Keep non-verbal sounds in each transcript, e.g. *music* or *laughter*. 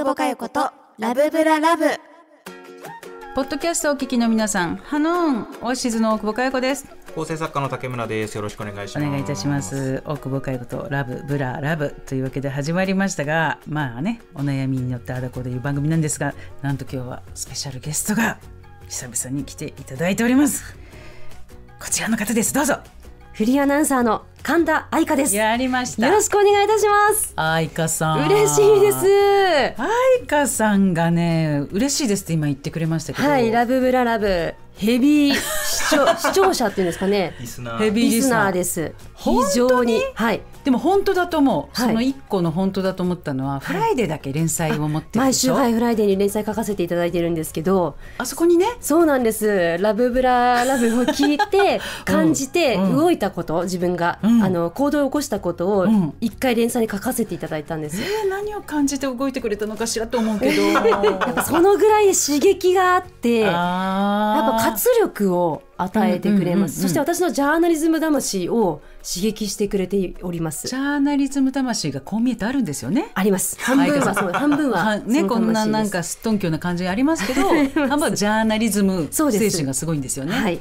久保佳代子とラブブララブポッドキャストをお聞きの皆さん、ハノーン、オシズの大久保佳代子です。構成作家の竹村です。よろしくお願いします。お願いいたしま。す。大久保佳代子とラブブララブというわけで始まりましたが、まあね、お悩みによってあだこうでいう番組なんですが、なんと今日はスペシャルゲストが久々に来ていただいております。こちらの方です。どうぞ。フリーアナウンサーの神田愛花です。よやりました。ろしくお願いいたします。愛花さん。嬉しいです。愛花さんがね、嬉しいですって今言ってくれましたけど。はい、ラブブララブヘビー視聴 *laughs* 視聴者っていうんですかね。ヘビーリスナーです。非常にはい。でも本当だと思う、はい。その一個の本当だと思ったのは、フライデーだけ連載を持ってるで毎週はいフライデーに連載書かせていただいてるんですけど、あそこにね？そうなんです。らぶぶらLOVEを聞いて *laughs* 感じてうん。動いたこと、自分が、うん。あの行動を起こしたことをうん。一回連載に書かせていただいたんです。えー何を感じて動いてくれたのかしらと思うけど。*laughs* やっぱそのぐらい刺激があって。やっぱ活力を与えてくれます、そして私のジャーナリズム魂を刺激してくれております。ジャーナリズム魂がこう見えてあるんですよね。あります。半分は。そう半分は。ねこんななんかすっとんきょうな感じがありますけど *laughs* 半分はジャーナリズム精神がすごいんですよね。はい。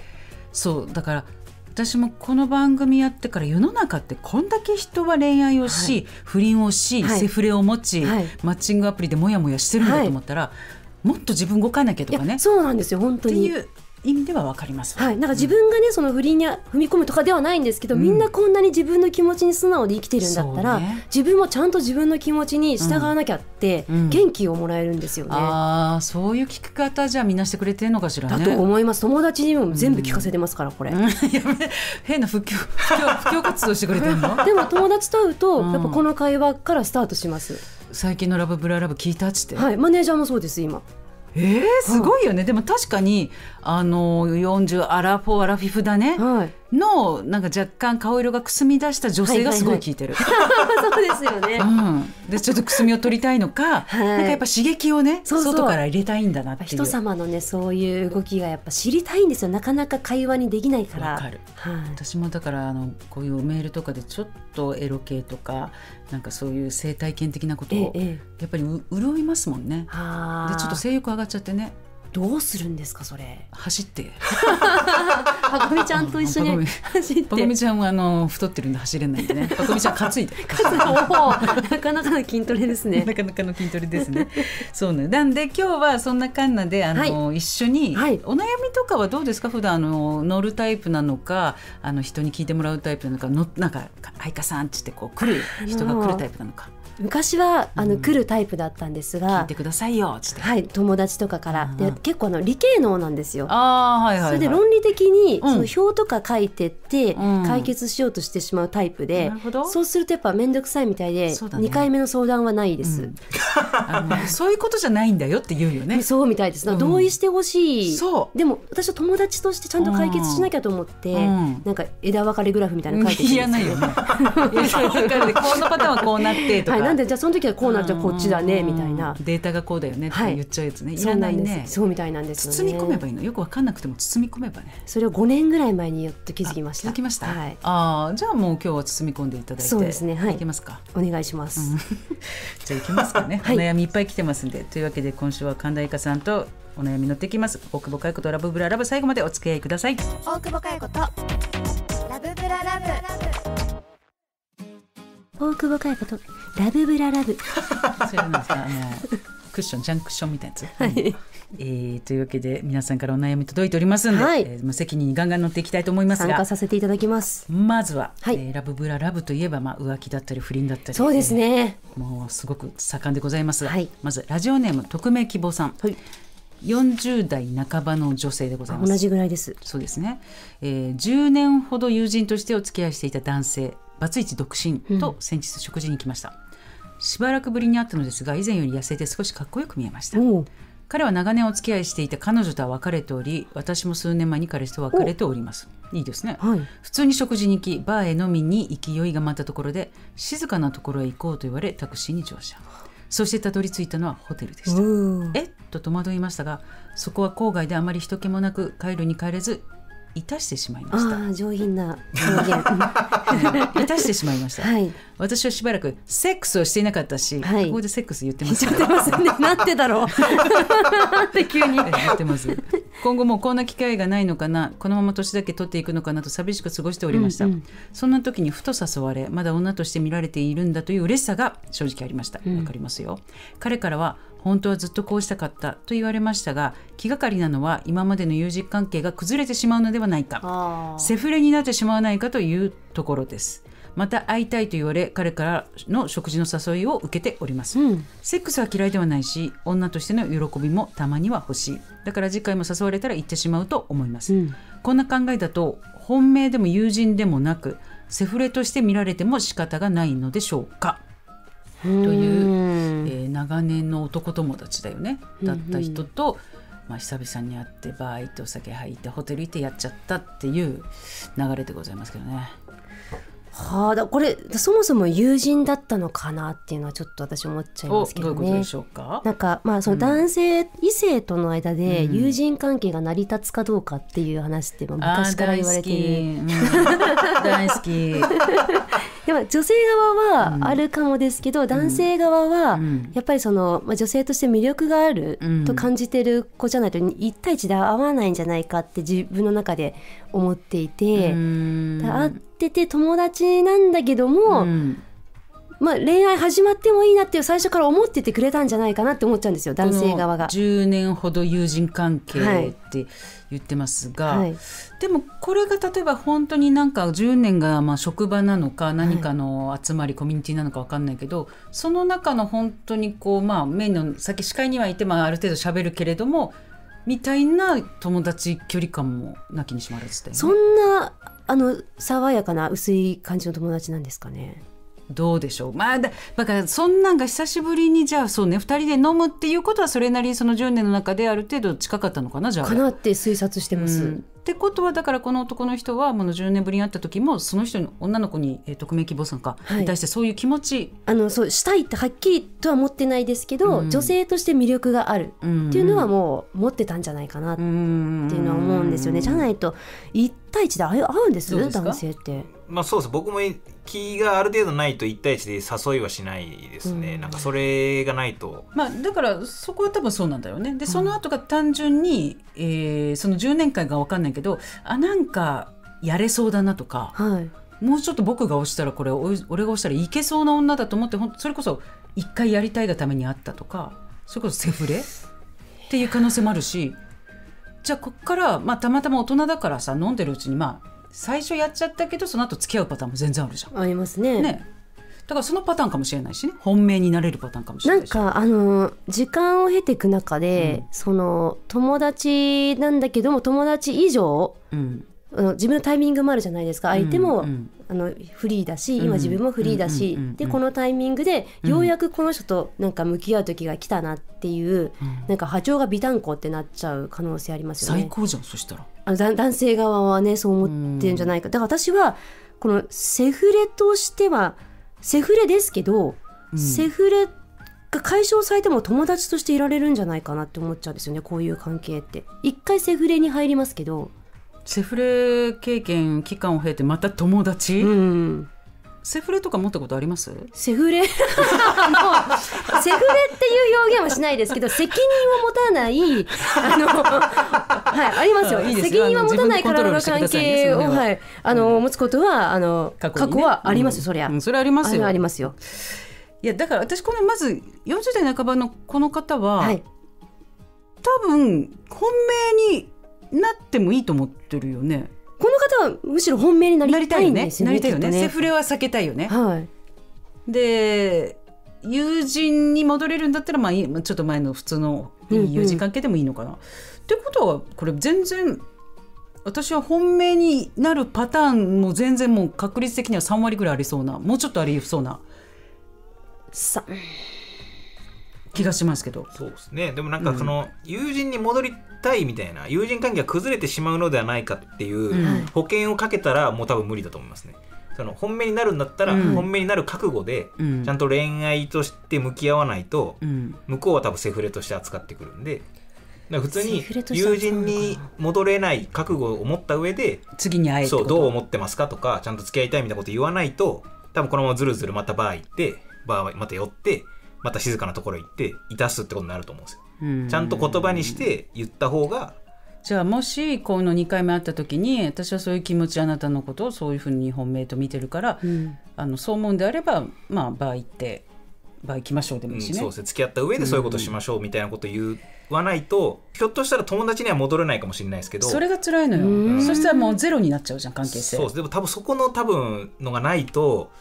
そうだから私もこの番組やってから世の中ってこんだけ人は恋愛をし、不倫をし、はい。セフレを持ち、はい。マッチングアプリでモヤモヤしてるんだと思ったら、もっと自分動かなきゃといかね。やそうなんですよ本当に。っていう意味では分かります。わはい、なんか自分がねその不倫に踏み込むとかではないんですけど、うん。みんなこんなに自分の気持ちに素直で生きてるんだったら、ね。自分もちゃんと自分の気持ちに従わなきゃって、うん。元気をもらえるんですよね。ああそういう聞き方じゃみんなしてくれてるのかしらだね。と思います。友達にも全部聞かせてますからこれ、変な布教布教布教活動してくれてるの？*laughs* でも友達と会うと、うん。やっぱこの会話からスタートします、最近のラブブララブ聞いたっつって、はい。マネージャーもそうです今えー、すごいよね、でも確かにあの40アラフォーアラフィフだね、はい。のなんか若干顔色がくすみ出した女性がすごい聞いてる。*laughs* そうですよね。うん、でちょっとくすみを取りたいのか、はい。なんかやっぱ刺激をね外から入れたいんだなって。人様のねそういう動きがやっぱ知りたいんですよ。なかなか会話にできないから。わかる。はい、私もだからあのこういうメールとかでちょっとエロ系とかなんかそういう生態験的なことを、やっぱりう潤いますもんね。はあでちょっと性欲上がっちゃってねどうするんですかそれ？走って。はこみちゃんと一緒にうん走って。パコミちゃんはあの太ってるんで走れないんでね。パコミちゃん担いで。おーなかなかの筋トレですね。なかなかの筋トレですね。そうね。なんで今日はそんなかんなであの、一緒に、はい。お悩みとかはどうですか？普段あの乗るタイプなのかあの人に聞いてもらうタイプなのかのなんか「愛花さん」っつってこう来る人が来るタイプなのか昔はあの、来るタイプだったんです聞いがてくださいよって。はい友達とかからでうん結構あの理系能なんですよ。ああはいはい、はい、それで論理的にうん。その表とか書いてってうん。解決しようとしてしまうタイプでそうするとやっぱ面倒くさいみたいでね。2回目の相談はないです、*laughs* そういうことじゃないんだよって言うよね。*laughs* そうみたいです、うん同意してほしい。そう。でも私は友達としてちゃんと解決しなきゃと思って、うん。なんか枝分かれグラフみたいなの書いていらないよね。いやわかるこのパターンはこうなってとか。はい、なんでじゃあその時はこうなるじゃあこっちだねうんみたいなデータがこうだよねってはい言っちゃうやつね。いそうなんでらないねす。そうみたいなんですよね包み込めばいいの？よくわかんなくても包み込めばね。それを5年ぐらい前にやっと気づきました気づきました？はいああじゃあもう今日は包み込んでいただいて。そうですねはいいけますか？お願いします、*laughs* じゃあいきますかね。はいお悩みいっぱい来てますんでというわけで今週は神田愛花さんとお悩み乗っていきます。大久保佳代子とラブブララブ最後までお付き合いください。大久保佳代子とラブブララブ大久保佳代子とラブブララブ。それなんですか？あのクッションジャンクションみたいなやつ。はい。えーというわけで皆さんからお悩み届いておりますんで、はい。えー無責任にガンガン乗っていきたいと思います参加がさせていただきます。まずは、はい。えーラブブララブといえば、まあ、浮気だったり不倫だったり。そうですね。えーもうすごく盛んでございます。が、はい。まずラジオネーム匿名希望さん、はい。40代半ばの女性でございます。同じぐらいです。そうですね、えー10年ほど友人としてお付き合いしていた男性バツイチ独身と先日食事に行きました、しばらくぶりに会ったのですが以前より痩せて少しかっこよく見えました。彼は長年お付き合いしていた彼女とは別れており私も数年前に彼氏と別れております。いいですね、はい。普通に食事に行きバーへ飲みに勢いが増ったところで静かなところへ行こうと言われタクシーに乗車。そしてたどり着いたのはホテルでした。え？っと戸惑いましたがそこは郊外であまり人気もなく帰るに帰れずいたしてしまいました。上品な表現。*laughs* いたしてしまいました、はい。私はしばらくセックスをしていなかったし、はい。ここでセックス言ってます。言っちゃってますね。*laughs* なんでだろう。*laughs* って急に。え言ってます。今後もうこんな機会がないのかな。このまま年だけ取っていくのかなと寂しく過ごしておりました、うんうん。そんな時にふと誘われまだ女として見られているんだという嬉しさが正直ありました。わ、かりますよ。彼からは本当はずっとこうしたかったと言われましたが気がかりなのは今までの友人関係が崩れてしまうのではないか。セフレになってしまわないかというところです。また会いたいと言われ彼からの食事の誘いを受けております、うん。セックスは嫌いではないし女としての喜びもたまには欲しい。だから次回も誘われたら行ってしまうと思います、うん。こんな考えだと本命でも友人でもなくセフレとして見られても仕方がないのでしょうか、とという、うん。えー長年の男友達だよね。だった人と、まあ、久々に会ってバー行ってお酒入ってホテル行ってやっちゃったっていう流れでございますけどね。はあだこれそもそも友人だったのかなっていうのはちょっと私思っちゃいおますけどね。どういうことでしょうか？なんかまあその男性、異性との間でうん。友人関係が成り立つかどうかっていう話ってまあ昔から言われている大好き、うん大好でも女性側はあるかもですけど、男性側はうん。やっぱりその、まあ、女性として魅力があるうん。と感じてる子じゃないと1対1で合わないんじゃないかって自分の中で思っていきて、うん。会ってて友達なんだけども、うんまあ、恋愛始まってもいいなっていう最初から思っててくれたんじゃないかなって思っちゃうんですよ男性側がこの。10年ほど友人関係って言ってますが、はいでもこれが例えば本当になんか10年がまあ職場なのか何かの集まり、コミュニティなのか分かんないけどその中の本当にこうまあメインの先視界にはいて、まあ、ある程度喋るけれどもみたいな友達距離感もなきにしもあらずだよね。そんなあの爽やかな薄い感じの友達なんですかね。どうでしょうまあだだからそんなんが久しぶりにじゃあそうね2人で飲むっていうことはそれなりにその10年の中である程度近かったのかなじゃあ。かなって推察してます。うんってことはだからこの男の人はもう10年ぶりに会った時もその人に女の子に、えー匿名希望さんか、はいに対してそういう気持ち、あのそうしたいってはっきりとは思ってないですけど、うん女性として魅力があるうんっていうのはもう持ってたんじゃないかなっていうのは思うんですよね。じゃないと1対1で合う合うんです男性って。まあそうです。僕も気がある程度ないと1対1で誘いはしないですね、うん。なんかそれがないと。まあ、だからそこは多分そうなんだよね。でその後が単純に、えーその10年間が分かんないけどあなんかやれそうだなとかはい。もうちょっと僕が押したらこれ俺が押したらいけそうな女だと思ってそれこそ一回やりたいがためにあったとかそれこそセフレ？っていう可能性もあるしじゃあこっから、まあ、たまたま大人だからさ飲んでるうちにまあ最初やっちゃったけどその後付き合うパターンも全然あるじゃん。ありますね。ね。だからそのパターンかもしれないしね。本命になれるパターンかもしれななんいしかあの時間を経ていく中で、うん。その友達なんだけども友達以上うん、自分のタイミングもあるじゃないですか。相手も、うんあのフリーだしうん。今自分もフリーだし、でこのタイミングでようやくこの人となんか向き合う時が来たなっていう、なんか波長が微炭鉱ってなっちゃう可能性ありますよね。最高じゃんそしたら。あのだ男性側はねそう思ってるんじゃないか、だから私はこのセフレとしてはセフレですけど、うん。セフレが解消されても友達としていられるんじゃないかなって思っちゃうんですよねこういう関係って。一回セフレに入りますけどセフレ経験期間を経てまた友達、うん。セフレとか持ったことあります？セフレ？*laughs* セフレっていう表現はしないですけど責任を持たないあのはいありますよ。あいいですよ。責任を持たないからの関係を、その辺ははい、あの持つことはあの過去,、ね。はありますよ、うん。そりゃ、うんそれはありますよ。ありますよ。いやだから私このまず40代半ばのこの方は、はい。多分本命になってもいいと思ってるよね。この方はむしろ本命になりたいんですよねなりたいよね。きっとセフレは避けたいよね。はい。で友人に戻れるんだったらまあいいちょっと前の普通の友人関係でもいいのかな、ってことはこれ全然私は本命になるパターンも全然もう確率的には3割ぐらいありそうなもうちょっとありそうな。さ気がしますけど。そうですね。でもなんかその、友人に戻りたいみたいな友人関係が崩れてしまうのではないかっていううん。保険をかけたらもう多分無理だと思いますね。その本命になるんだったら、うん。本命になる覚悟でうん。ちゃんと恋愛として向き合わないと、うん。向こうは多分セフレとして扱ってくるんで。ら普通に友人に戻れない覚悟を持った上で次に会えってこと？そうどう思ってますかとかちゃんと付き合いたいみたいなこと言わないと多分このままずるずるまたバー行ってバーまた寄ってまた静かなところ行っていたすってことになると思うんですよ。うん。ちゃんと言葉にして言った方がじゃあもしこの2回目会った時に私はそういう気持ちあなたのことをそういうふうに本命と見てるから、うん。あのそう思うんであればまあバー行ってバー行きましょうでもいいしね、うんそうです。ね付き合った上でそういうことしましょうみたいなこと言わないと、ひょっとしたら友達には戻れないかもしれないですけどそれが辛いのうん。よそしたらもうゼロになっちゃうじゃん関係性。そうです。でも多分そこの多分のがないと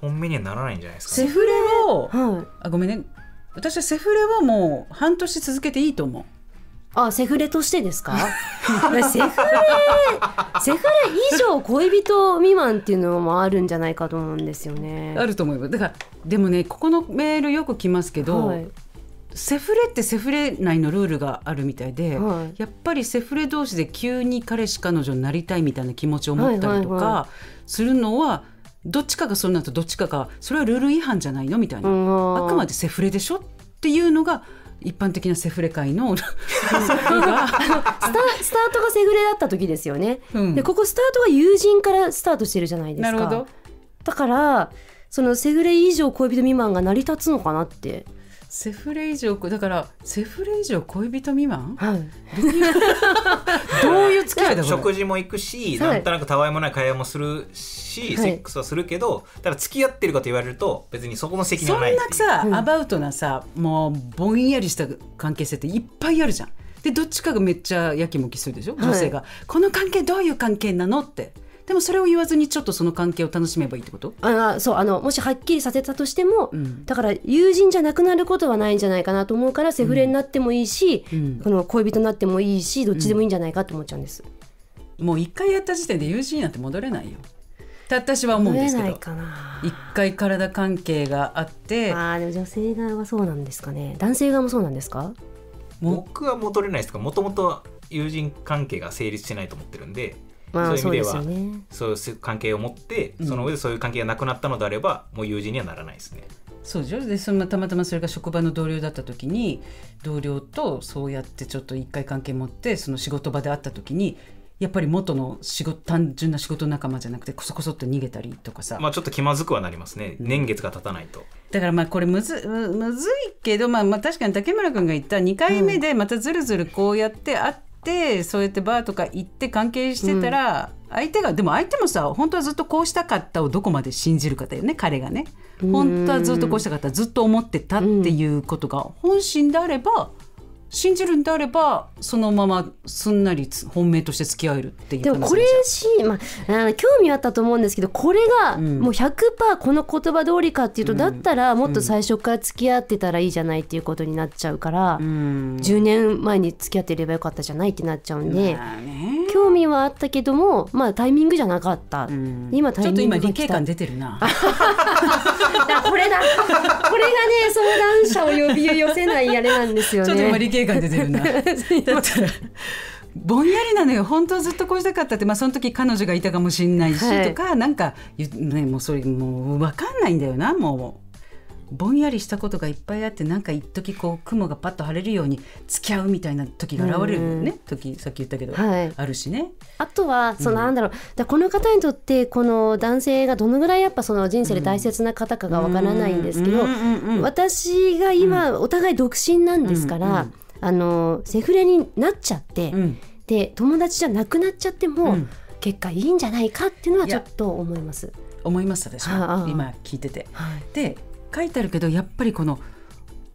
本命にはならないんじゃないですかね。セフレをはい。あごめんね。私はセフレをもう半年続けていいと思う。あセフレとしてですか？*laughs* セフレセフレ以上恋人未満っていうのもあるんじゃないかと思うんですよね。あると思います。だからでもねここのメールよく来ますけど、はい。セフレってセフレ内のルールがあるみたいで、はい。やっぱりセフレ同士で急に彼氏彼女になりたいみたいな気持ちを持ったりとはいはいはかするのはどっちかがそうなるとどっちかがそれはルール違反じゃないのみたいな、うん。あくまでセフレでしょっていうのが一般的なセフレ界のスタ *laughs* スタートがセフレだった時ですよね、うん。でここスタートが友人からスタートしてるじゃないですか。だからそのセフレ以上恋人未満が成り立つのかなってセフレ以上だからセフレ以上恋人未満？はい。*laughs* どういう付き合いだ食事も行くし、はい。なんとなくたわいもない会話もするし、はい。セックスはするけどただ付き合ってるかと言われると別にそこの責任そんはない。っていうなさ、うん。アバウトなさもうぼんやりした関係性っていっぱいあるじゃん。でどっちかがめっちゃやきもきするでしょ？女性が、この関係どういう関係なの？ってでもそれを言わずにちょっとその関係を楽しめばいいってこと？あそうあのもしはっきりさせたとしても、ん。だから友人じゃなくなることはないんじゃないかなと思うからセフレになってもいいし、ん。この恋人になってもいいしどっちでもいいんじゃないかと思っちゃうんです。もう一回やった時点で友人なんて戻れないよ。私は思うんですけど。思えないかな。一回体関係があって。あーでも女性側はそうなんですかね。男性側もそうなんですか？も僕は戻れないですがもともと友人関係が成立してないと思ってるんでまあそういう意味ではね。そういう関係を持ってその上でそういう関係がなくなったのであればもう友人にはならないですね。そうでしょ？でそのたまたまそれが職場の同僚だった時に同僚とそうやってちょっと一回関係持ってその仕事場で会った時にやっぱり元の仕事単純な仕事仲間じゃなくてこそこそっと逃げたりとかさ、まあちょっと気まずくはなりますね年月が経たないと。だからまあこれむずむむずいけど、まあ、まあ確かに竹村君が言った2回目でまたずるずるこうやって会って、そうやってバーとか行って関係してたら、相手がでも相手もさ本当はずっとこうしたかったをどこまで信じるかだよね彼がね。本当はずっとこうしたかったずっと思ってたっていうことが本心であれば信じるんであればそのまますんなりつ本命として付き合えるっていうでもこれし、まあ、興味はあったと思うんですけどこれがん。もう100%この言葉通りかっていうと、だったらもっと最初から付き合ってたらいいじゃないっていうことになっちゃうから、うん。10年前に付き合ってればよかったじゃないってなっちゃうんで、まあね興味はあったけどもまあタイミングじゃなかった、うん。今タイちょっと今理系感出てるな。*laughs* あこれだ。これがね相談者を呼び寄せないあれなんですよね。ちょっと今理系感出てるな。*laughs* ぼんやりなのよ。本当はずっとこうしたかったって、まあ、その時彼女がいたかもしれないし、はい。とかなんかゆねもうそれもう分かんないんだよなもう。ぼんやりしたことがいっぱいあってなんか一時こう雲がパッと晴れるように付き合うみたいな時が現れるよね、時さっき言ったけど、はい。あるしね。あとはそのなんだろう、だこの方にとってこの男性がどのぐらいやっぱその人生で大切な方かがわからないんですけど、うんうんうん私が今お互い独身なんですから、あのセフレになっちゃって、うん。で友達じゃなくなっちゃっても、うん。結果いいんじゃないかっていうのはいちょやっと思います。思いましたでしょはあ。今聞いてて。はい。で書いてあるけどやっぱりこの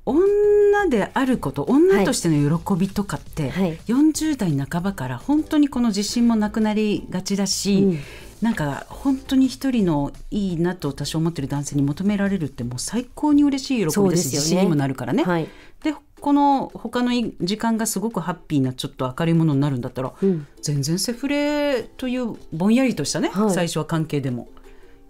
女であること女としての喜びとかって、はい。40代半ばから本当にこの自信もなくなりがちだし、うん。なんか本当に一人のいいなと私は思ってる男性に求められるってもう最高に嬉しい喜びです。そうですよね。自信にもなるからね。はい。でこの他のい時間がすごくハッピーなちょっと明るいものになるんだったら、うん。全然セフレというぼんやりとしたね、はい。最初は関係でも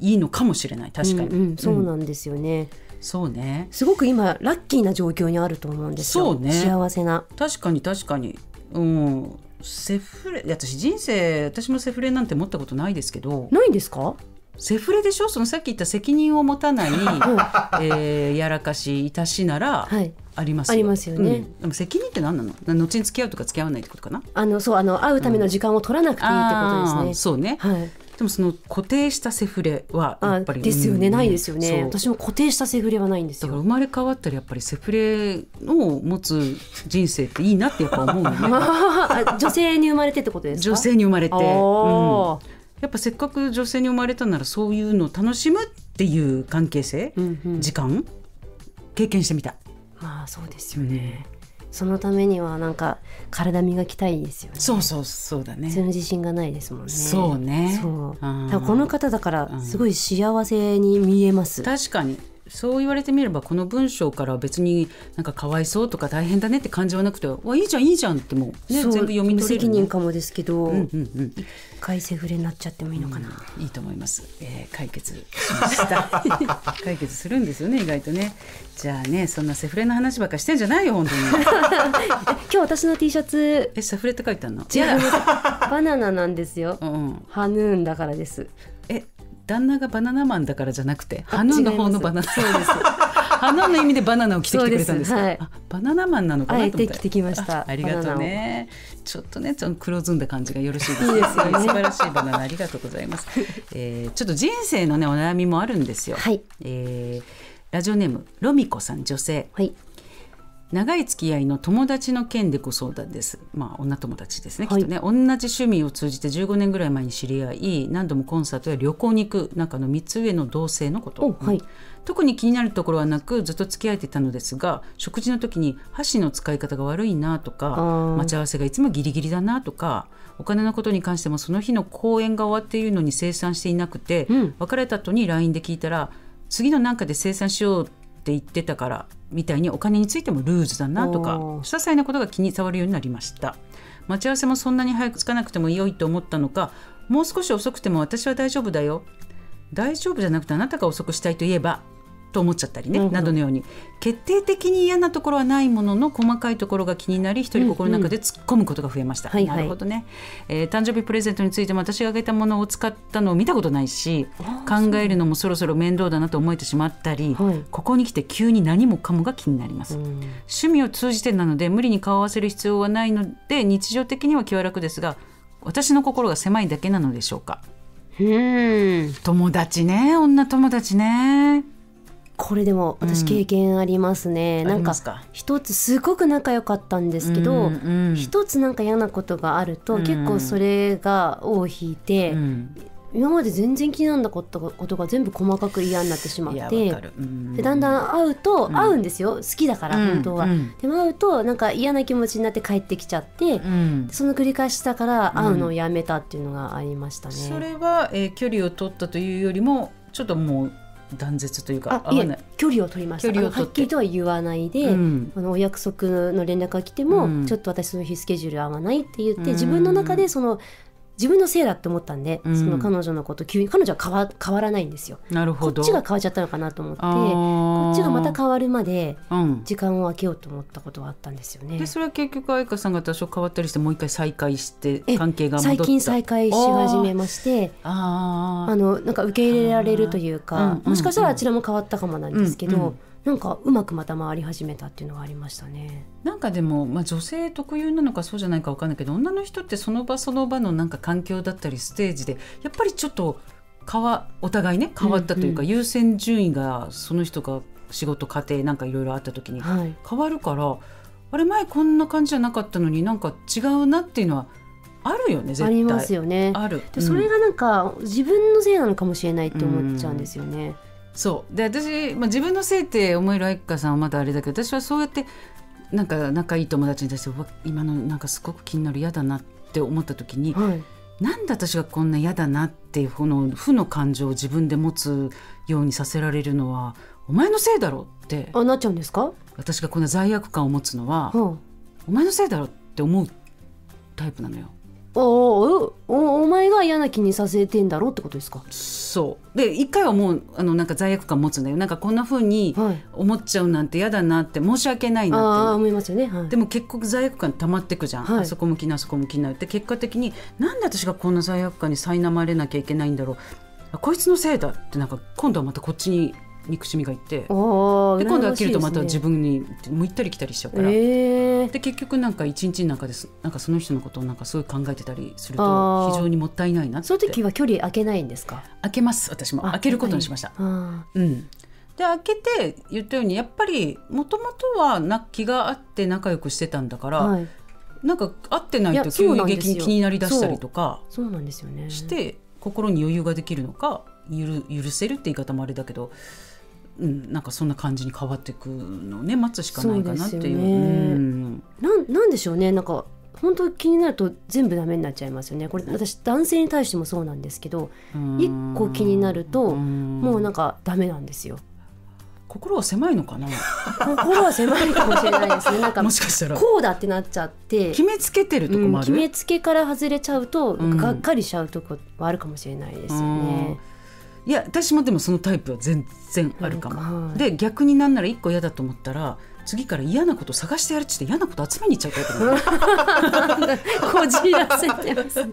いいのかもしれない確かに、うんうんそうなんですよね、そうね。すごく今ラッキーな状況にあると思うんですよ。そうね。幸せな。確かに確かに。うん。セフレ私人生私もセフレなんて持ったことないですけど。ないんですか？セフレでしょ？そのさっき言った責任を持たない、*laughs* えーやらかしいたしならはい。ありますよ、ありますよね。うん。でも責任って何なの？後に付き合うとか付き合わないってことかな？あのそうあの会うための時間を取らなくていいってことですね。そうね、はい。でもその固定したセフレはやあっぱりですよね、うんないですよね。私も固定したセフレはないんですよ。だから生まれ変わったらやっぱりセフレを持つ人生っていいなってやっぱ思うのね。*laughs* あ女性に生まれてってことですか？女性に生まれて、うん。やっぱせっかく女性に生まれたならそういうのを楽しむっていう関係性、うんうん。時間経験してみた。い、まあそうですよね。そのためにはなんか体磨きたいですよね。そうそうそうだねその自信がないですもんね。そうねそう。この方だからすごい幸せに見えます。確かにそう言われてみればこの文章からは別になんかかわいそうとか大変だねって感じはなくて「わいいじゃんいいじゃん」ってもう、ね、そう全部読み取れ責る、ね、任かもですけど、うんうんうん。一回セフレになっちゃってもいいのかな。いいと思います、えー解決しました。*laughs* 解決するんですよね意外とね。じゃあねそんなセフレの話ばっかしてんじゃないよ本当に。*laughs* 今日私の T シャツ。えセフレって書いてあるの？違う。バナナなんですよ。うんうん。ハヌーンだからです。え旦那がバナナマンだからじゃなくてハノンの方のバナナ。そうです。*laughs* ハノンの意味でバナナを着てきてくれたんですか？はい。あバナナマンなのかなと思って着てきました。あありがとうね。ちょっとねちょっと黒ずんだ感じがよろしいです。いいですよね。素晴らしいバナナありがとうございます、*laughs* えーちょっと人生のねお悩みもあるんですよ、はい。えーラジオネームロミコさん女性。はい。長い付き合いの友達の件でご相談です。まあ女友達ですね、はい。きっとね。同じ趣味を通じて15年ぐらい前に知り合い何度もコンサートや旅行に行く中の3つ上の同性のこと、おはい。特に気になるところはなくずっと付き合えていたのですが食事の時に箸の使い方が悪いなとかー。待ち合わせがいつもギリギリだなとかお金のことに関してもその日の公演が終わっているのに生産していなくて、うん。別れた後に LINE で聞いたら次のなんかで生産しようって言ってたからみたいにお金についてもルーズだなとか些細なことが気に障るようになりました。待ち合わせもそんなに早くつかなくても良いと思ったのかもう少し遅くても私は大丈夫だよ。大丈夫じゃなくてあなたが遅くしたいと言えばと思っちゃったりね、なるほどなどのように。決定的に嫌なところはないものの細かいところが気になり一人心の中で突っ込むことが増えました、はいはい。なるほどね、えー誕生日プレゼントについても私があげたものを使ったのを見たことないし考えるのもそろそろ面倒だなと思えてしまったり、はい。ここに来て急に何もかもが気になります、うん。趣味を通じてなので無理に顔を合わせる必要はないので日常的には気は楽ですが私の心が狭いだけなのでしょうか。うん。友達ね女友達ねこれでも私経験ありますね、あなんか一つすごく仲良かったんですけど、うんうん一つなんか嫌なことがあると、うん結構それが尾を引いて、うん。今まで全然気にならなかったことが全部細かく嫌になってしまってうんでだんだん会うと、ん。会うんですよ。好きだから、うん本当は、うんでも会うとなんか嫌な気持ちになって帰ってきちゃって、うん。その繰り返しだから会うのをやめたっていうのがありましたね、それは、えー距離を取ったというよりもちょっともう断絶というか合わない。え距離を取りました。はっきりとは言わないで、うん。あのお約束の連絡が来ても、うん。ちょっと私その日スケジュール合わないって言って、うん。自分の中でその自分のせいだって思ったんで、うん。その彼女のこと急に彼女は変わ変わらないんですよ。こなるほど。っちが変わっちゃったのかなと思ってあこーっちがまた変わるまでうん。時間を空けようと思ったことはあったんですよね。でそれは結局愛花さんが多少変わったりしてもう一回再開してえ関係が戻った。最近再開し始めましてあー。あのなんか受け入れられるといううんかうん。もしかしたらあちらも変わったかもなんですけど、うんうんなんかうまくまた回り始めたっていうのがありましたね。なんかでも、まあ、女性特有なのかそうじゃないか分かんないけど女の人ってその場その場のなんか環境だったりステージでやっぱりちょっと変わお互いね変わったというか、うん優先順位がその人が仕事家庭なんかいろいろあった時にはい、変わるからあれ前こんな感じじゃなかったのになんか違うなっていうのはあるよね絶対ありますよね。あるでそれうんがなんか自分のせいなのかもしれないって思っちゃうんですよね。そうで私、まあ、自分のせいって思える愛花さんはまだあれだけど私はそうやってなんか仲いい友達に対して今のなんかすごく気になる嫌だなって思った時にはい、なんで私がこんな嫌だなっていうこの負の感情を自分で持つようにさせられるのはお前のせいだろってあなっちゃうんですか？私がこんな罪悪感を持つのははお前のせいだろって思うタイプなのよ。あ、おおおお前が嫌な気にさせてんだろうってことですか？そうで一回はもうあのなんか罪悪感持つんだよなんかこんな風にはい。思っちゃうなんて嫌だなって申し訳ないなって思いますよね。はい。でも結局罪悪感溜まってくじゃん、はいあそこ向きなあそこ向きなって結果的になんで私がこんな罪悪感に苛まれなきゃいけないんだろうあこいつのせいだってなんか今度はまたこっちに憎しみがいっておで今度は切るとまた自分分にもう行ったり来たりしちゃうから。えー。で結局なんか一日の中ですなんかその人のことをなんかすごい考えてたりすると非常にもったいないなって。その時は距離空けないんですか？開けます私も。あ開けることにしました。あうん。で開けて言ったようにやっぱりもともとはな気があって仲良くしてたんだから、ーはい。なんか会ってないと急激に気になりだしたりとかそうなんですよね。して心に余裕ができるのか許許せるって言い方もあれだけど、うん、なんかそんな感じに変わっていくのをね待つしかないかなっていう。そうね。うん。なんなんでしょうね。なんか本当気になると全部ダメになっちゃいますよね。これ私男性に対してもそうなんですけど一個気になるともうなんかかダメなんですよ。心は狭いのかな？心は狭いかもしれないですね。*laughs* なんかもしかしたら。こうだってなっちゃって決めつけてるとこうんもある、決めつけから外れちゃうと、ん。がっかりしちゃうとこはあるかもしれないですよね。いや私もでもそのタイプは全然あるかも、はい。で逆になんなら一個嫌だと思ったら次から嫌なこと探してやるっつって嫌なこと集めに行っちゃうタイプ *laughs* こじらせてます。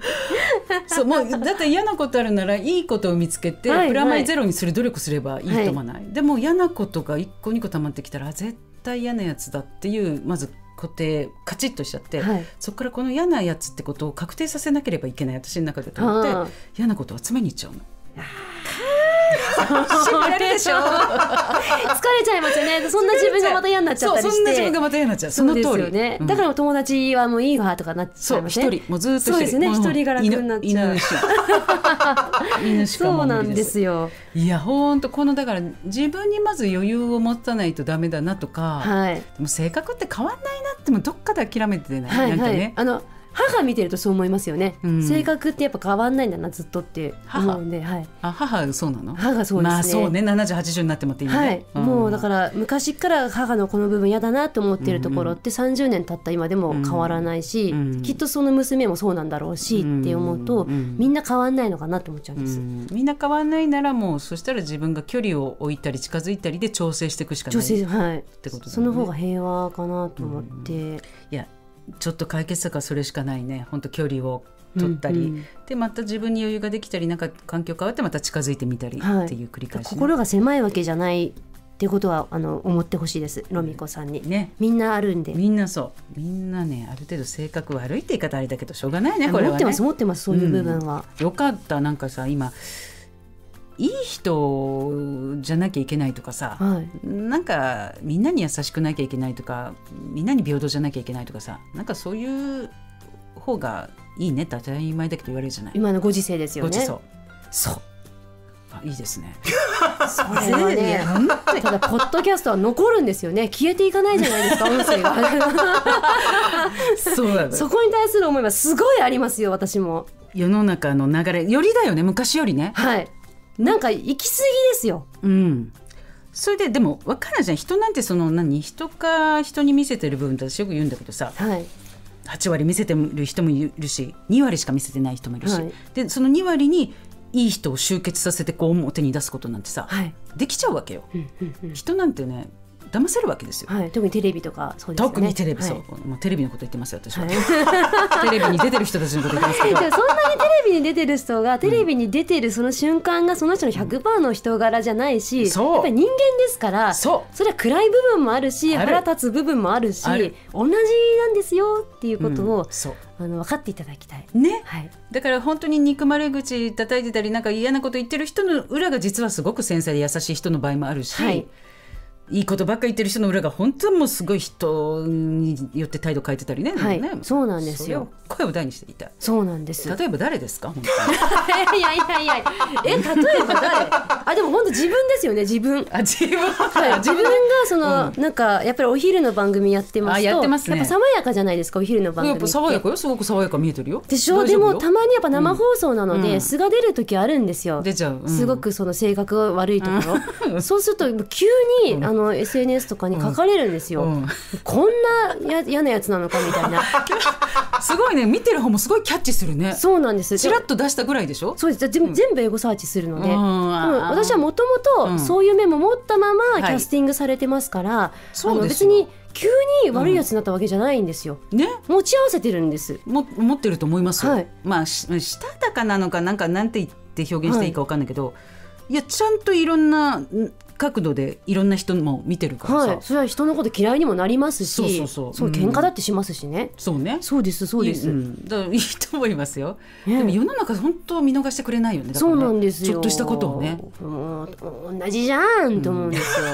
そうもうだって嫌なことあるならいいことを見つけて、はいプラマイゼロにする努力すればいいと思わない、でも嫌なことが1個2個溜まってきたらあ絶対嫌なやつだっていうまず固定カチッとしちゃって、はい。そこからこの嫌なやつってことを確定させなければいけない私の中でと思って嫌なことを集めに行っちゃうの。しまれるでしょ疲れちゃいますよね。そんな自分がまた嫌になっちゃったりして。そうそんな自分がまた嫌になっちゃうその通りよね。うんだからお友達はもういいわとかなっちゃいうますね。人もうずっと一人そうですねも一人が楽になっちゃう犬犬しかそもうなんですよ。いやほんとこのだから自分にまず余裕を持たないとダメだなとか、はい。でも性格って変わんないなってもどっかで諦めてない、はいはい。なんかねあの母見てるとそう思いますよね。うん。性格ってやっぱ変わんないんだなずっとって思うんで、はい。あ母そうなの？母がそうですね。まあそうね7080になってもっていいね、はい、ん。もうだから昔から母のこの部分嫌だなと思ってるところって30年経った今でも変わらないし、うんきっとその娘もそうなんだろうしって思うと、うんみんな変わんないのかなと思っちゃうんです。うんみんな変わんないならもうそしたら自分が距離を置いたり近づいたりで調整していくしかない。女性はい。ってことね。その方が平和かなと思って、いやちょっと解決策はそれしかないね。本当距離を取ったり、うんうん。でまた自分に余裕ができたりなんか環境変わってまた近づいてみたりはいっていう繰り返し、ね。心が狭いわけじゃないってことはあの思ってほしいです。ロミコさんに。ね。みんなあるんで。みんなそう。みんなねある程度性格悪いって言い方あれだけどしょうがないねこれはね。持ってます持ってますそういう部分は。よかった。なんかさ今いい人じゃなきゃいけないとかさ、はいなんかみんなに優しくなきゃいけないとかみんなに平等じゃなきゃいけないとかさなんかそういう方がいいねって当たり前だけど言われるじゃない？今のご時世ですよね。そうそう。あいいですね。それはね *laughs* ただポッドキャストは残るんですよね消えていかないじゃないですか *laughs* 音声がそうだねそこに対する思いはすごいありますよ私も世の中の流れよりだよね昔よりね。はいなんか行き過ぎですよ。うん。それででも分かんないじゃん。人なんてその何？人か人に見せてる部分って私よく言うんだけどさ。はい。8割見せてる人もいるし2割しか見せてない人もいるし、はい。でその2割にいい人を集結させてこう表に出すことなんてさ、はい。できちゃうわけよ。人なんてね騙せるわけですよ。はい。特にテレビとかそうですよね。特にテレビ、はい。そう、もうテレビのこと言ってますよ私は、はい。テレビに出てる人たちのこと言ってますけど *laughs* じゃあそんなにテレビに出てる人がテレビに出てるその瞬間がその人の100%の人柄じゃないし、そう。やっぱり人間ですからそう。れは暗い部分もあるし腹立つ部分もあるし同じなんですよっていうことを、うん。そう。あの分かっていただきたい。ね。はい、だから本当に憎まれ口叩いてたりなんか嫌なこと言ってる人の裏が実はすごく繊細で優しい人の場合もあるし、はいいいことばっか言ってる人の裏が本当もうすごい人によって態度変えてたりね,、はい。ね。そうなんですよ。声を大にして言いた。いそうなんです。例えば誰ですか？本当に。*laughs* いやいやいや。いやえ例えば誰？あでも本当自分ですよね自分。あ自分。はい、自分がその、なんかやっぱりお昼の番組やってますとあやってますね。やっぱ爽やかじゃないですかお昼の番組やっぱ爽やかよ。すごく爽やか見えてるよ。でしょ？でもたまにやっぱ生放送なので、うん。素が出る時あるんですよ。出ちゃう、うん。すごくその性格悪いところ、そうすると急に、あの SNS とかに書かれるんですよ、うん。こんなや嫌なやつなのかみたいな。*laughs* すごいね。見てる方もすごいキャッチするね。そうなんです。チラッと出したぐらいでしょ？そうです。全部全部エゴサーチするので、うん。私はもともうん。とそういう面も持ったままはい。キャスティングされてますから、あのそうですよ。別に急に悪いやつになったわけじゃないんですよ、ね。持ち合わせてるんです。も持ってると思いますよ、はい。まあししたたかなのかなんかなんて言って表現していいか分かんないけど、い、やちゃんといろんなん角度でいろんな人も見てるからさ、はい、それは人のこと嫌いにもなりますしそうそうそう。うん。喧嘩だってしますしね、そうね。そうですそうです、ん。だからいいと思いますよ、ねでも世の中本当見逃してくれないよねだからそうねなんですよ。ちょっとしたことをね、もう同じじゃんと思うんですよ、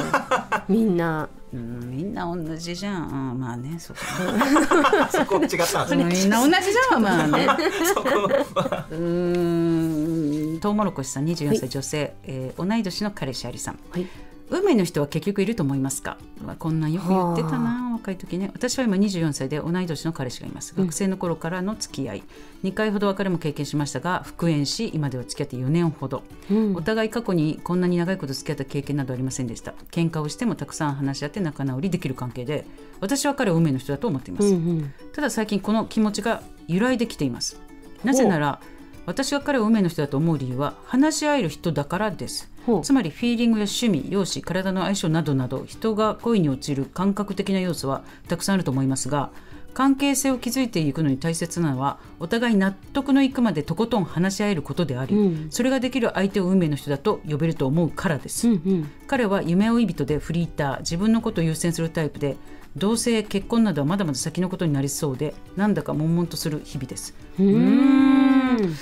みんなうん、みんな同じじゃん、うん、まあねそう。か *laughs* そこ違ったんですね。みんな同じじゃんまあね。*laughs* そこはうーんトウモロコシさん24歳女性、えー同い年の彼氏ありさん。はい運命の人は結局いると思いますか？こんなんよく言ってたな若い時ね。私は今24歳で同い年の彼氏がいます。学生の頃からの付き合い、2回ほど別れも経験しましたが復縁し今では付き合って4年ほど、うん。お互い過去にこんなに長いこと付き合った経験などありませんでした。喧嘩をしてもたくさん話し合って仲直りできる関係で私は彼を運命の人だと思っています、うんうん。ただ最近この気持ちが揺らいできています。なぜなら私が彼を運命の人だと思う理由は話し合える人だからです。つまりフィーリングや趣味容姿体の相性などなど人が恋に陥る感覚的な要素はたくさんあると思いますが関係性を築いていくのに大切なのはお互い納得のいくまでとことん話し合えることであり、うん。それができる相手を運命の人だと呼べると思うからです、うんうん。彼は夢追い人でフリーター自分のことを優先するタイプで同性結婚などはまだまだ先のことになりそうでなんだか悶々とする日々です。うーん。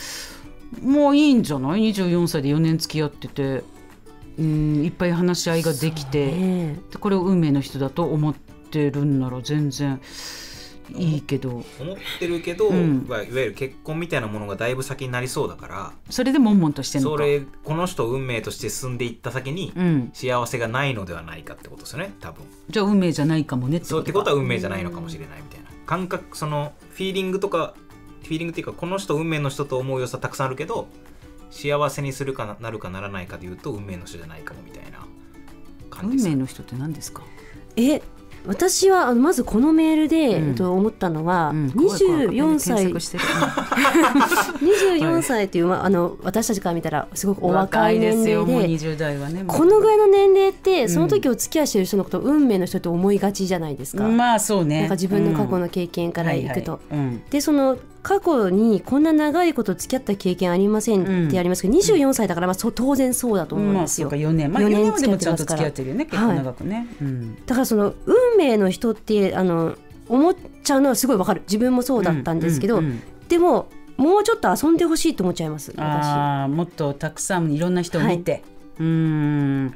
もういいんじゃない？24歳で4年付き合ってて。うんいっぱい話し合いができて、ね。でこれを運命の人だと思ってるんなら全然いいけど。思ってるけど、うん。まあいわゆる結婚みたいなものがだいぶ先になりそうだから。それで悶々としてんのか。それこの人を運命として進んでいった先にうん、幸せがないのではないかってことですよね多分。じゃあ運命じゃないかもねってことか。そうってことは運命じゃないのかもしれないみたいな。感覚そのフィーリングとかフィーリングっていうかこの人運命の人と思う良さたくさんあるけど幸せにするかななるかならないかでいうと運命の人じゃないかもみたいな感じです。運命の人って何ですか？え私はあのまずこのメールで、うん。と思ったのは、うん。怖い怖い。24歳検索してる。*laughs* 24歳という、まあ、あの私たちから見たらすごくお若い年ですよ。もう齢で20代はねこのぐらいの年齢ってその時お付き合いしてる人のことを運命の人と思いがちじゃないですか。まあそうね。なんか自分の過去うん。の経験からいくと。でその過去にこんな長いこと付き合った経験ありませんってありますけど、24歳だからまあそう当然そうだと思うんですよ。まあそうか4年まあ4 4年でもちゃんと付き合ってるよね結構長くね、うん。だからその運命の人ってあの思っちゃうのはすごいわかる。自分もそうだったんですけど、うんうんうん。でももうちょっと遊んでほしいと思っちゃいます私。ああもっとたくさんいろんな人を見て、うーん。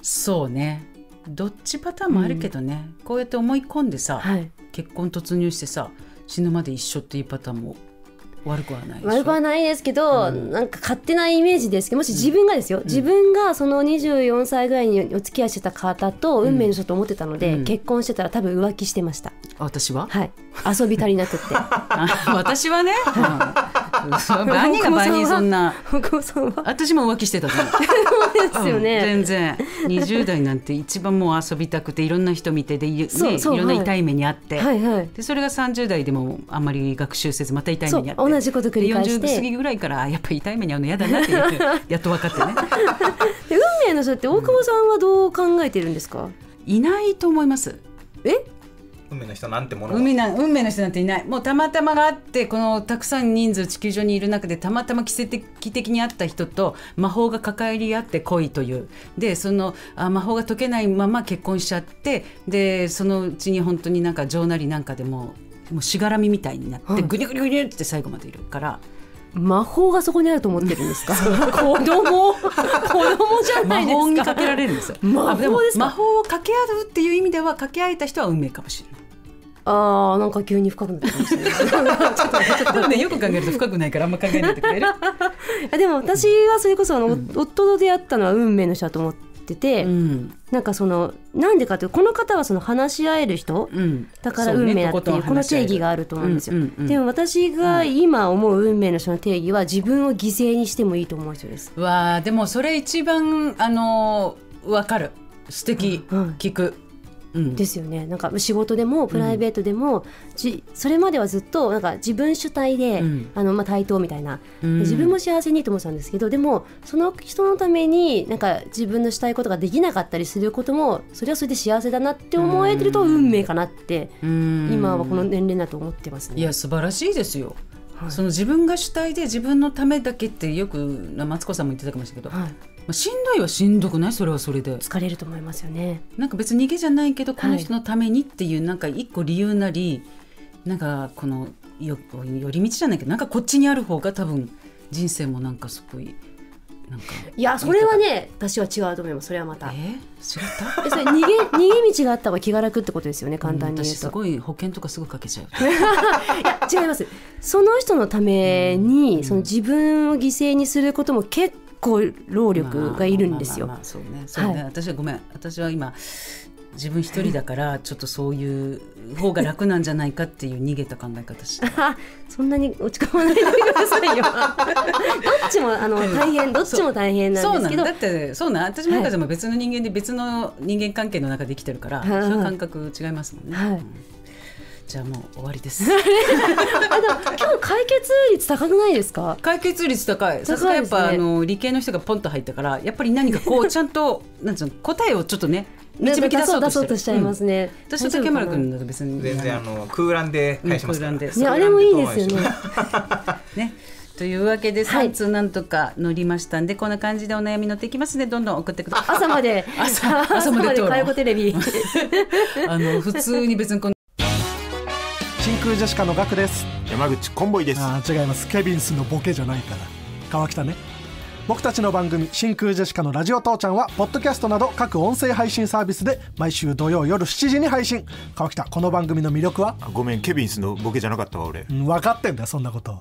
そうね。どっちパターンもあるけどね、こうやって思い込んでさ、はい、結婚突入してさ死ぬまで一緒っていうパターンも悪くはない悪くはないですけど、うん。なんか勝手なイメージです。けどもし自分がですよ、自分がその24歳ぐらいにお付き合いしてた方と運命の人と思ってたので、うん。結婚してたら多分浮気してました。あ私は？はい。遊び足りなくって。あ *laughs* 私はね、うん、*laughs* 何が場に *laughs* そんな私も浮気してたと思うですよね、うん全然。20代なんて一番もう遊びたくていろんな人見てでい,、ろんなはい。痛い目にあって、でそれが30代でもあんまり学習せずまた痛いそ目にあって。う同じこと繰り返し40過てぎぐらいからやっぱり痛い目に遭うの嫌だなって *laughs* やっと分かってね。で運命の人って大久保さんはどう考えてるんですか、いないと思います。え？運命の人なんてものは？海な運命の人なんていない。もうたまたまがあってこのたくさん人数地球上にいる中でたまたま奇跡的に会った人と魔法が関わり合って恋という。でそのあ魔法が解けないまま結婚しちゃってでそのうちに本当になんか情なりなんかでもうもうしがらみみたいになって、はい。ぐにゅぐにゅぐにゅって最後までいるから魔法がそこにあると思ってるんですか？*laughs* 子供？子供じゃない魔法にですかかけられるんですよ。魔法あですか？魔法をかけ合うっていう意味ではかけ合えた人は運命かもしれない。あーなんか急に深くなってきましたね *laughs* よく考えると深くないからあんま考えないでくれる。*laughs* あでも私はそれこそあの、夫と出会ったのは運命の人だと思ってて、うん。なんかそのなんでかというとこの方はその話し合える人うん。だから運命だっていうとこの定義があると思うんですよ、うんうんうん。でも私が今思う運命の人の定義は自分を犠牲にしてもいいと思う人です。わあでもそれ一番あのーわかる。素敵、うん。うん聞く、うん、ですよね。なんか仕事でもプライベートでも、じそれまではずっとなんか自分主体で、うん。あのまあ、対等みたいな、うん。自分も幸せにと思ってたんですけどでもその人のためになんか自分のしたいことができなかったりすることもそれはそれで幸せだなって思えてると運命かなって、うん。今はこの年齢だと思ってますね。いや素晴らしいですよ。その自分が主体で自分のためだけってよくマツコさんも言ってたかもしれないけど、はい、まあ、しんどいはしんどくない？それはそれで。疲れると思いますよね。なんか別に逃げじゃないけどこの人のためにっていうなんか一個理由なり、なんかこのよ寄り道じゃないけどなんかこっちにある方が多分人生もなんかすごいなんか。いやそれはね私は違うと思います。それはまた。え？ー、違った？*laughs* えそれ逃げ逃げ道があった方が気が楽ってことですよね簡単に言うと。私すごい保険とかすぐかけちゃう *laughs* いや違います。その人のために、その自分を犠牲にすることも結構労力がいるんですよ。そうねそうね、はい。私はごめん。私は今自分一人だからちょっとそういう方が楽なんじゃないかっていう逃げた考え方してあ *laughs* そんなに落ち込まないでくださいよ。*laughs* どっちもあの大変どっちも大変なんですけど。だ。ってそうなん。私も中でも別の人間で別の人間関係の中で生きてるから、はい。そういう感覚違いますもんね、はい。うんじゃあもう終わりです。*laughs* あでも今日解決率高くないですか？解決率高い。さすがやっぱ、あの理系の人がポンと入ったからやっぱり何かこうちゃんと *laughs* なんつうの答えをちょっとね導き出そうと出して。るそうとしちゃいますね、うん。私と竹村君だと別に。全然あの空欄で返しますから、うん空欄で。ねあれもいいですよね。ね。というわけではい。3通なんとか乗りましたんで、こんな感じでお悩み乗っていきますね。どんどん送ってください。朝まで。朝朝まで討論介護テレビ。*laughs* あの普通に別にこの真空ジェシカのガクです。山口コンボイです。あー違います。ケビンスのボケじゃないから。川北ね。僕たちの番組「真空ジェシカのラジオ父ちゃん」はポッドキャストなど各音声配信サービスで毎週土曜夜7時に配信。川北この番組の魅力は、あごめんケビンスのボケじゃなかったわ俺。うん、分かってんだよそんなこと